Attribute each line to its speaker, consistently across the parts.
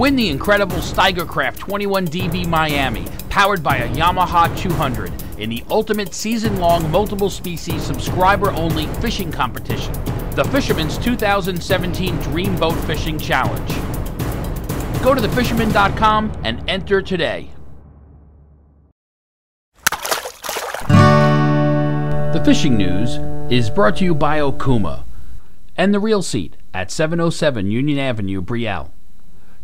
Speaker 1: Win the incredible Steigercraft 21DB Miami, powered by a Yamaha 200, in the ultimate season long multiple species subscriber only fishing competition, the Fisherman's 2017 Dream Boat Fishing Challenge. Go to thefisherman.com and enter today. The fishing news is brought to you by Okuma and the Reel Seat at 707 Union Avenue, Brielle.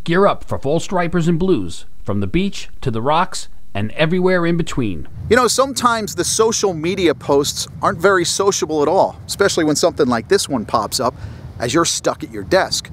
Speaker 1: Gear up for fall stripers and blues, from the beach to the rocks and everywhere in between.
Speaker 2: You know, sometimes the social media posts aren't very sociable at all, especially when something like this one pops up as you're stuck at your desk.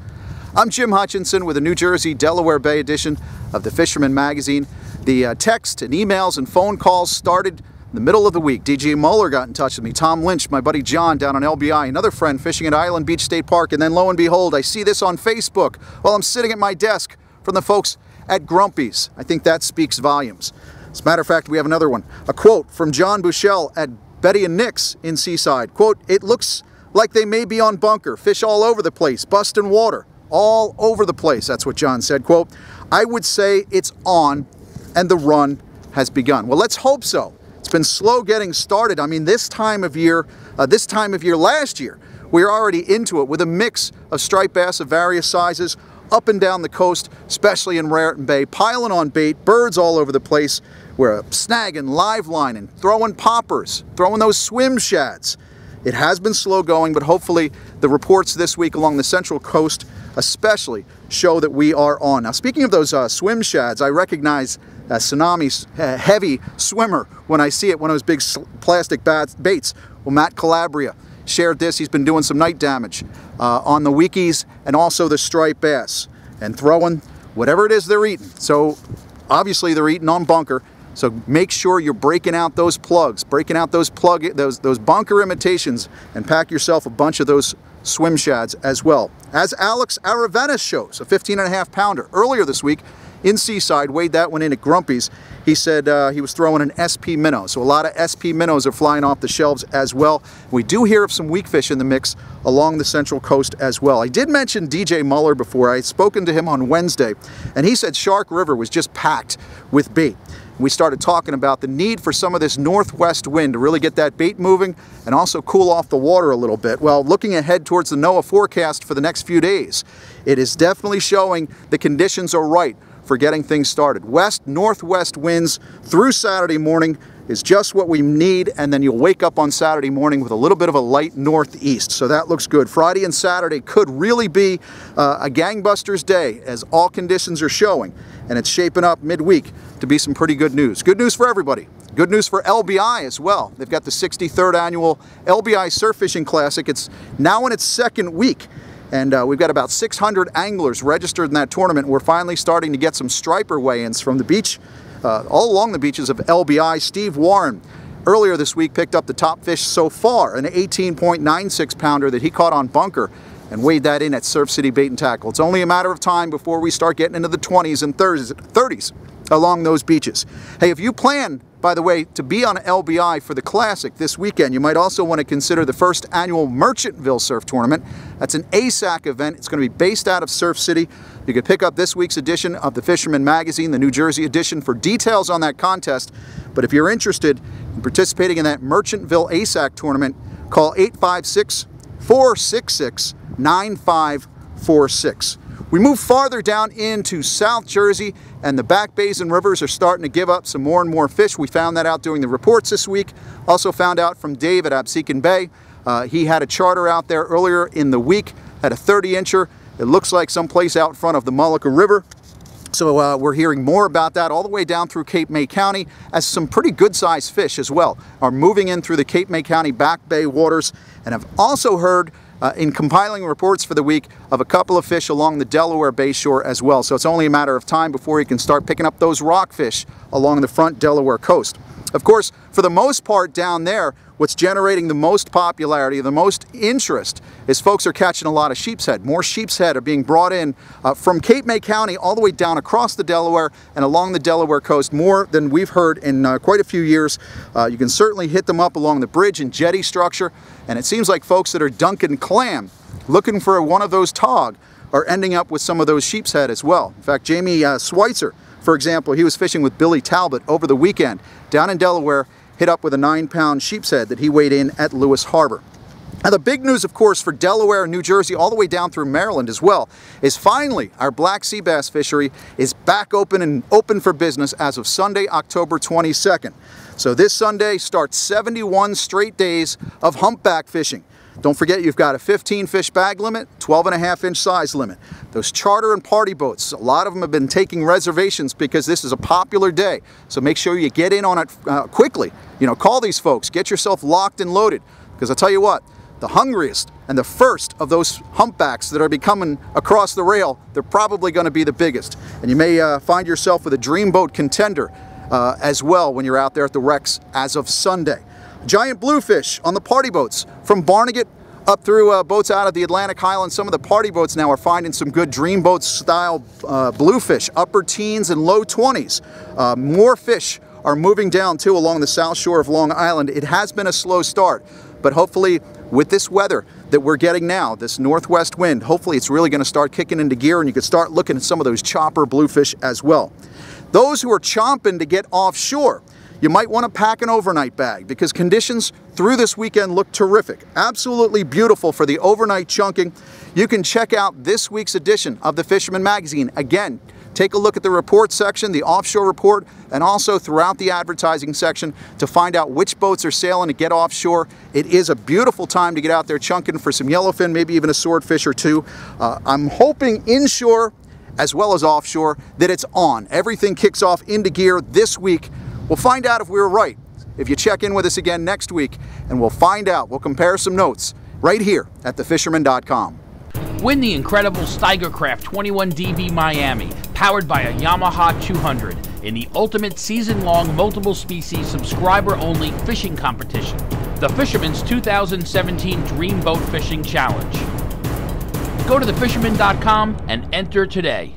Speaker 2: I'm Jim Hutchinson with a New Jersey Delaware Bay edition of the Fisherman Magazine. The uh, text and emails and phone calls started in the middle of the week. DJ Muller got in touch with me, Tom Lynch, my buddy John down on LBI, another friend fishing at Island Beach State Park, and then lo and behold, I see this on Facebook while I'm sitting at my desk from the folks at Grumpy's. I think that speaks volumes. As a matter of fact, we have another one. A quote from John Bushell at Betty and Nick's in Seaside. Quote, it looks like they may be on bunker, fish all over the place, busting water, all over the place. That's what John said. Quote, I would say it's on and the run has begun. Well, let's hope so. Been slow getting started. I mean, this time of year, uh, this time of year last year, we are already into it with a mix of striped bass of various sizes up and down the coast, especially in Raritan Bay, piling on bait, birds all over the place. We're snagging, live lining, throwing poppers, throwing those swim shads. It has been slow going, but hopefully the reports this week along the central coast especially show that we are on. Now, speaking of those uh, swim shads, I recognize a tsunami uh, heavy swimmer when I see it, one of those big plastic baits. Well, Matt Calabria shared this. He's been doing some night damage uh, on the weakies and also the striped bass and throwing whatever it is they're eating. So obviously they're eating on bunker. So make sure you're breaking out those plugs, breaking out those plug those those bunker imitations, and pack yourself a bunch of those swim shads as well. As Alex Aravenis shows, a 15 and a half pounder earlier this week, in Seaside, weighed that one in at Grumpy's. He said uh, he was throwing an SP minnow. So a lot of SP minnows are flying off the shelves as well. We do hear of some weak fish in the mix along the central coast as well. I did mention DJ Muller before. I had spoken to him on Wednesday, and he said Shark River was just packed with bait. We started talking about the need for some of this northwest wind to really get that bait moving and also cool off the water a little bit. Well, looking ahead towards the NOAA forecast for the next few days, it is definitely showing the conditions are right for getting things started. West northwest winds through Saturday morning is just what we need and then you'll wake up on Saturday morning with a little bit of a light northeast so that looks good. Friday and Saturday could really be uh, a gangbusters day as all conditions are showing and it's shaping up midweek to be some pretty good news. Good news for everybody. Good news for LBI as well. They've got the 63rd annual LBI Surf Fishing Classic. It's now in its second week and uh, we've got about 600 anglers registered in that tournament. We're finally starting to get some striper weigh-ins from the beach, uh, all along the beaches of LBI. Steve Warren earlier this week picked up the top fish so far, an 18.96 pounder that he caught on bunker and weighed that in at Surf City Bait and Tackle. It's only a matter of time before we start getting into the 20s and 30s along those beaches. Hey, if you plan by the way, to be on LBI for the Classic this weekend, you might also want to consider the first annual Merchantville Surf Tournament. That's an ASAC event. It's going to be based out of Surf City. You can pick up this week's edition of the Fisherman Magazine, the New Jersey edition, for details on that contest. But if you're interested in participating in that Merchantville ASAC tournament, call 856 466 9546. We move farther down into South Jersey and the back bays and rivers are starting to give up some more and more fish. We found that out doing the reports this week. Also found out from Dave at Absecon Bay. Uh, he had a charter out there earlier in the week, had a 30 incher. It looks like someplace out front of the Mullica River. So uh, we're hearing more about that all the way down through Cape May County as some pretty good sized fish as well are moving in through the Cape May County back bay waters and have also heard uh, in compiling reports for the week of a couple of fish along the Delaware Bay shore as well. So it's only a matter of time before you can start picking up those rockfish along the front Delaware coast. Of course, for the most part down there, what's generating the most popularity, the most interest, is folks are catching a lot of sheepshead. More sheepshead are being brought in uh, from Cape May County all the way down across the Delaware and along the Delaware coast, more than we've heard in uh, quite a few years. Uh, you can certainly hit them up along the bridge and jetty structure, and it seems like folks that are dunking clam, looking for one of those tog, are ending up with some of those sheepshead as well. In fact, Jamie uh, Schweitzer, for example, he was fishing with Billy Talbot over the weekend down in Delaware, hit up with a nine pound sheepshead that he weighed in at Lewes Harbor. Now the big news, of course, for Delaware, New Jersey, all the way down through Maryland as well, is finally our black sea bass fishery is back open and open for business as of Sunday, October 22nd. So this Sunday starts 71 straight days of humpback fishing. Don't forget you've got a 15 fish bag limit, 12 and a half inch size limit. Those charter and party boats, a lot of them have been taking reservations because this is a popular day. So make sure you get in on it uh, quickly. You know, call these folks, get yourself locked and loaded. Because I'll tell you what, the hungriest and the first of those humpbacks that are becoming across the rail, they're probably going to be the biggest. And you may uh, find yourself with a dream boat contender uh, as well when you're out there at the wrecks as of Sunday. Giant bluefish on the party boats from Barnegat up through uh, boats out of the Atlantic Highlands. Some of the party boats now are finding some good dreamboat style uh, bluefish, upper teens and low 20s. Uh, more fish are moving down too along the south shore of Long Island. It has been a slow start, but hopefully with this weather that we're getting now, this northwest wind, hopefully it's really going to start kicking into gear and you can start looking at some of those chopper bluefish as well. Those who are chomping to get offshore, you might want to pack an overnight bag because conditions through this weekend look terrific. Absolutely beautiful for the overnight chunking. You can check out this week's edition of the Fisherman Magazine. Again, take a look at the report section, the offshore report, and also throughout the advertising section to find out which boats are sailing to get offshore. It is a beautiful time to get out there chunking for some yellowfin, maybe even a swordfish or two. Uh, I'm hoping inshore as well as offshore, that it's on. Everything kicks off into gear this week. We'll find out if we were right if you check in with us again next week, and we'll find out. We'll compare some notes right here at thefisherman.com.
Speaker 1: Win the incredible Steigercraft 21DB Miami, powered by a Yamaha 200, in the ultimate season-long multiple species subscriber-only fishing competition, the Fisherman's 2017 Dream Boat Fishing Challenge. Go to thefisherman.com and enter today.